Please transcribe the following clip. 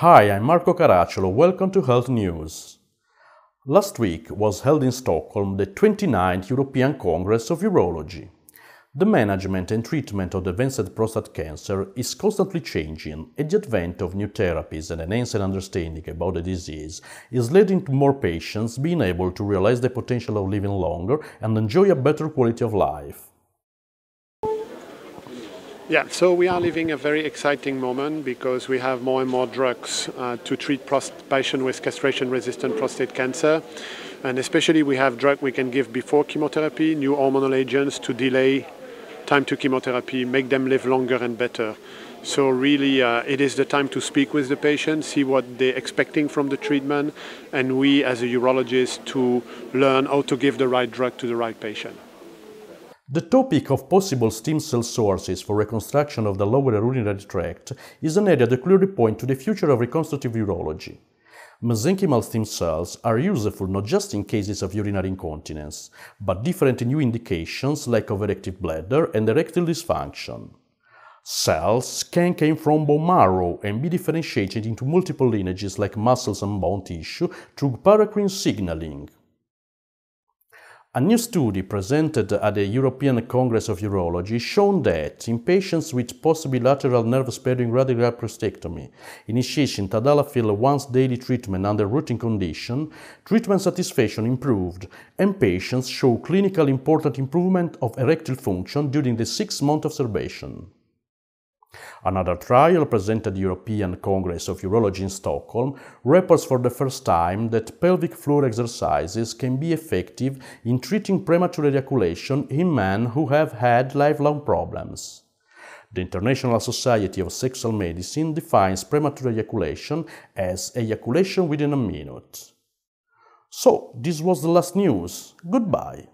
Hi, I'm Marco Caracciolo. Welcome to Health News. Last week was held in Stockholm the 29th European Congress of Urology. The management and treatment of advanced prostate cancer is constantly changing, and the advent of new therapies and an enhanced understanding about the disease is leading to more patients being able to realize the potential of living longer and enjoy a better quality of life. Yeah, so we are living a very exciting moment because we have more and more drugs uh, to treat patients with castration-resistant prostate cancer. And especially we have drugs we can give before chemotherapy, new hormonal agents to delay time to chemotherapy, make them live longer and better. So really, uh, it is the time to speak with the patient, see what they're expecting from the treatment, and we as a urologist to learn how to give the right drug to the right patient. The topic of possible stem cell sources for reconstruction of the lower urinary tract is an area that clearly points to the future of reconstructive urology. Mesenchymal stem cells are useful not just in cases of urinary incontinence, but different new indications like overactive bladder and erectile dysfunction. Cells can come from bone marrow and be differentiated into multiple lineages like muscles and bone tissue through paracrine signaling. A new study presented at the European Congress of Urology shown that in patients with post-bilateral nerve-sparing radical prostatectomy, initiating tadalafil once daily treatment under routine condition, treatment satisfaction improved and patients show clinically important improvement of erectile function during the six-month observation. Another trial presented at the European Congress of Urology in Stockholm reports for the first time that pelvic floor exercises can be effective in treating premature ejaculation in men who have had lifelong problems. The International Society of Sexual Medicine defines premature ejaculation as ejaculation within a minute. So, this was the last news. Goodbye.